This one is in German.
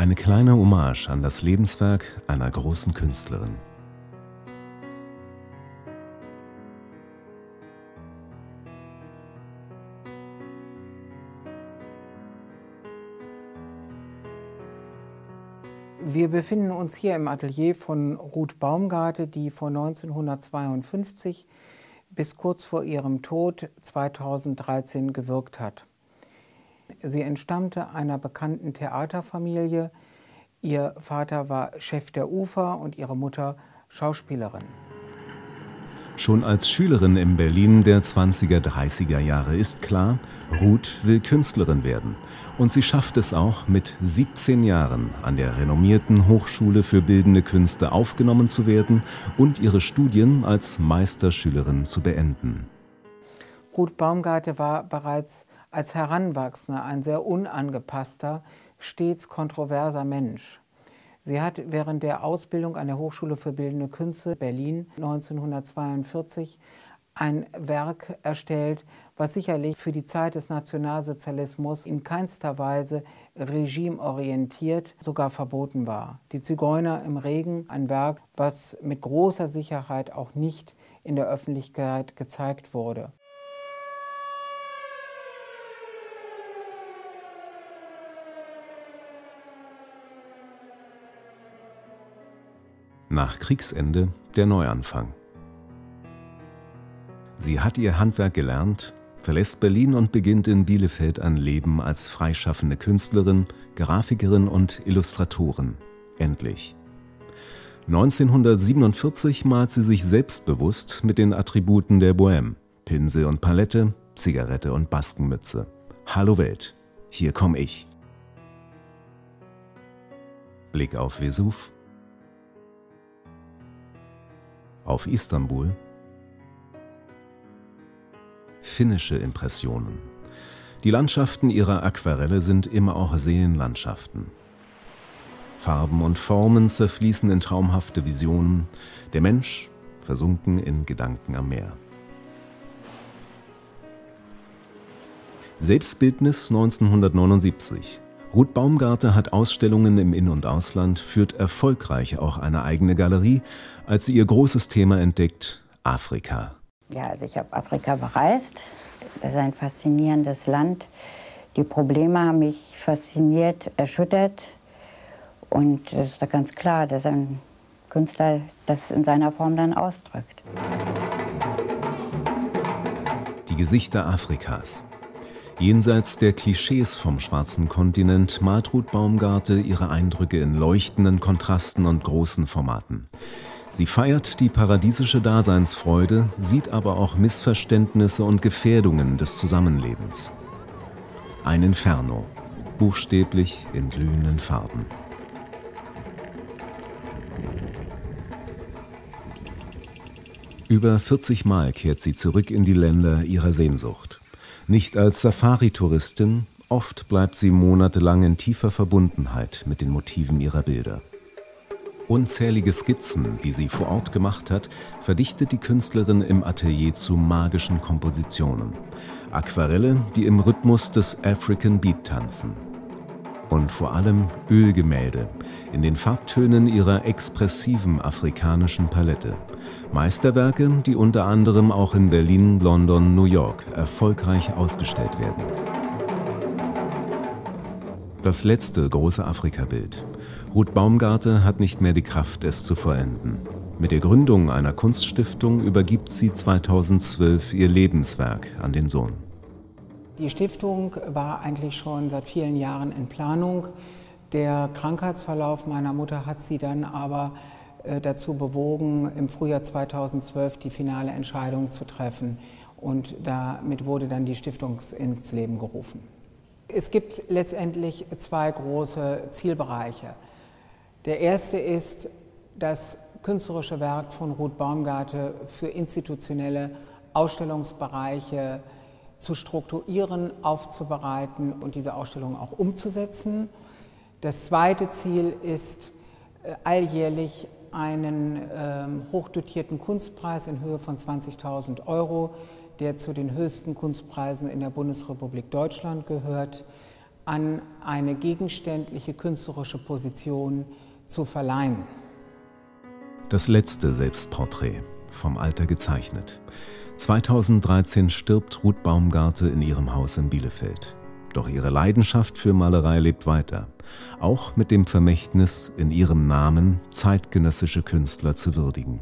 Eine kleine Hommage an das Lebenswerk einer großen Künstlerin. Wir befinden uns hier im Atelier von Ruth Baumgarte, die von 1952 bis kurz vor ihrem Tod 2013 gewirkt hat. Sie entstammte einer bekannten Theaterfamilie. Ihr Vater war Chef der Ufer und ihre Mutter Schauspielerin. Schon als Schülerin in Berlin der 20er, 30er Jahre ist klar, Ruth will Künstlerin werden. Und sie schafft es auch, mit 17 Jahren an der renommierten Hochschule für Bildende Künste aufgenommen zu werden und ihre Studien als Meisterschülerin zu beenden. Ruth Baumgarte war bereits als Heranwachsender ein sehr unangepasster, stets kontroverser Mensch. Sie hat während der Ausbildung an der Hochschule für Bildende Künste Berlin 1942 ein Werk erstellt, was sicherlich für die Zeit des Nationalsozialismus in keinster Weise regimeorientiert, sogar verboten war. Die Zigeuner im Regen, ein Werk, was mit großer Sicherheit auch nicht in der Öffentlichkeit gezeigt wurde. Nach Kriegsende der Neuanfang. Sie hat ihr Handwerk gelernt, verlässt Berlin und beginnt in Bielefeld ein Leben als freischaffende Künstlerin, Grafikerin und Illustratorin. Endlich. 1947 malt sie sich selbstbewusst mit den Attributen der Bohème. Pinsel und Palette, Zigarette und Baskenmütze. Hallo Welt, hier komm ich. Blick auf Vesuv. Auf Istanbul finnische Impressionen. Die Landschaften ihrer Aquarelle sind immer auch Seenlandschaften. Farben und Formen zerfließen in traumhafte Visionen, der Mensch versunken in Gedanken am Meer. Selbstbildnis 1979. Ruth Baumgarte hat Ausstellungen im In- und Ausland, führt erfolgreich auch eine eigene Galerie, als sie ihr großes Thema entdeckt, Afrika. Ja, also ich habe Afrika bereist. Das ist ein faszinierendes Land. Die Probleme haben mich fasziniert, erschüttert. Und es ist ganz klar, dass ein Künstler das in seiner Form dann ausdrückt. Die Gesichter Afrikas. Jenseits der Klischees vom schwarzen Kontinent malt Ruth Baumgarte ihre Eindrücke in leuchtenden Kontrasten und großen Formaten. Sie feiert die paradiesische Daseinsfreude, sieht aber auch Missverständnisse und Gefährdungen des Zusammenlebens. Ein Inferno, buchstäblich in glühenden Farben. Über 40 Mal kehrt sie zurück in die Länder ihrer Sehnsucht. Nicht als Safari-Touristin, oft bleibt sie monatelang in tiefer Verbundenheit mit den Motiven ihrer Bilder. Unzählige Skizzen, die sie vor Ort gemacht hat, verdichtet die Künstlerin im Atelier zu magischen Kompositionen. Aquarelle, die im Rhythmus des African Beat tanzen. Und vor allem Ölgemälde in den Farbtönen ihrer expressiven afrikanischen Palette. Meisterwerke, die unter anderem auch in Berlin, London, New York erfolgreich ausgestellt werden. Das letzte große Afrika-Bild, Ruth Baumgarte hat nicht mehr die Kraft, es zu vollenden. Mit der Gründung einer Kunststiftung übergibt sie 2012 ihr Lebenswerk an den Sohn. Die Stiftung war eigentlich schon seit vielen Jahren in Planung. Der Krankheitsverlauf meiner Mutter hat sie dann aber dazu bewogen, im Frühjahr 2012 die finale Entscheidung zu treffen. Und damit wurde dann die Stiftung ins Leben gerufen. Es gibt letztendlich zwei große Zielbereiche. Der erste ist das künstlerische Werk von Ruth Baumgarte für institutionelle Ausstellungsbereiche zu strukturieren, aufzubereiten und diese Ausstellung auch umzusetzen. Das zweite Ziel ist äh, alljährlich einen ähm, hochdotierten Kunstpreis in Höhe von 20.000 Euro, der zu den höchsten Kunstpreisen in der Bundesrepublik Deutschland gehört, an eine gegenständliche künstlerische Position zu verleihen. Das letzte Selbstporträt, vom Alter gezeichnet. 2013 stirbt Ruth Baumgarte in ihrem Haus in Bielefeld. Doch ihre Leidenschaft für Malerei lebt weiter. Auch mit dem Vermächtnis, in ihrem Namen zeitgenössische Künstler zu würdigen.